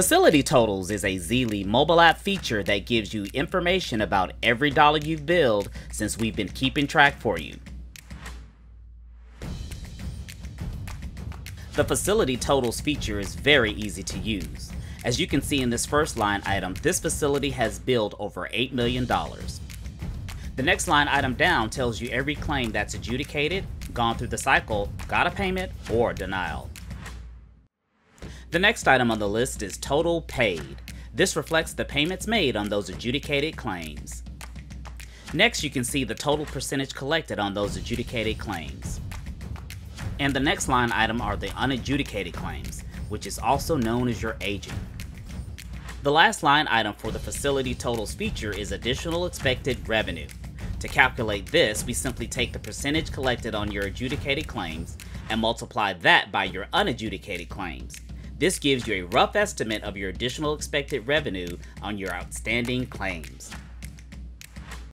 Facility Totals is a Zealie mobile app feature that gives you information about every dollar you've billed since we've been keeping track for you. The Facility Totals feature is very easy to use. As you can see in this first line item, this facility has billed over $8 million. The next line item down tells you every claim that's adjudicated, gone through the cycle, got a payment, or denial. The next item on the list is total paid. This reflects the payments made on those adjudicated claims. Next, you can see the total percentage collected on those adjudicated claims. And the next line item are the unadjudicated claims, which is also known as your aging. The last line item for the facility totals feature is additional expected revenue. To calculate this, we simply take the percentage collected on your adjudicated claims and multiply that by your unadjudicated claims. This gives you a rough estimate of your additional expected revenue on your outstanding claims.